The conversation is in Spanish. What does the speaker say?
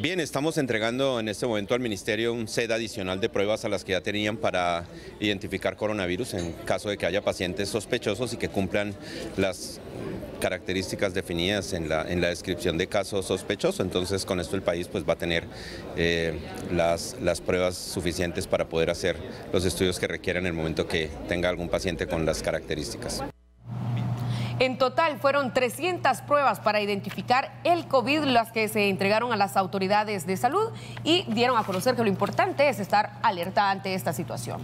Bien, estamos entregando en este momento al Ministerio un set adicional de pruebas a las que ya tenían para identificar coronavirus en caso de que haya pacientes sospechosos y que cumplan las características definidas en la, descripción de caso sospechoso. Entonces con esto el país pues, va a tener eh, las, las pruebas suficientes para poder hacer los estudios que requieran en el momento que tenga algún paciente con las características. En total fueron 300 pruebas para identificar el COVID, las que se entregaron a las autoridades de salud y dieron a conocer que lo importante es estar alerta ante esta situación.